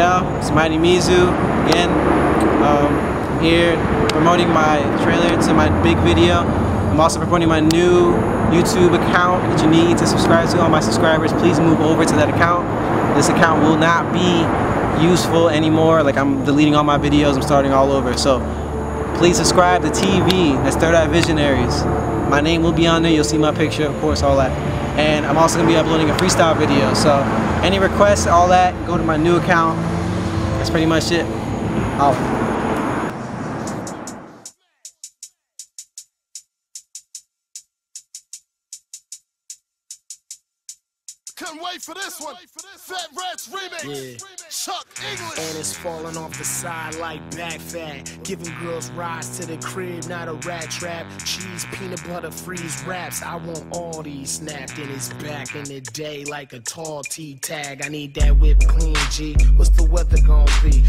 It's Mighty Mizu again. Um, I'm here promoting my trailer to my big video. I'm also promoting my new YouTube account that you need to subscribe to. All my subscribers, please move over to that account. This account will not be useful anymore. Like I'm deleting all my videos. I'm starting all over. So please subscribe to TE-V. That's Third Eye Visionaries. My name will be on there. You'll see my picture, of course, all that. And I'm also gonna be uploading a freestyle video. So any requests, all that, go to my new account. That's pretty much it. Out. Couldn't wait for this one. Fat Rats remix. Yeah. Chuck Inglish. And it's falling off the side like back fat. Giving girls rides to the crib, not a rat trap. Cheese, peanut butter, freeze wraps. I want all these snapped in his back in the day like a tall T tag. I need that whip clean, G. What's the weather gonna be?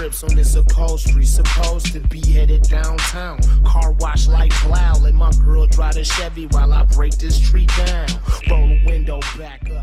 Drips on this upholstery. Supposed to be headed downtown. Car wash like Blau. Let my girl drive the Chevy while I break this tree down. Roll the window back up.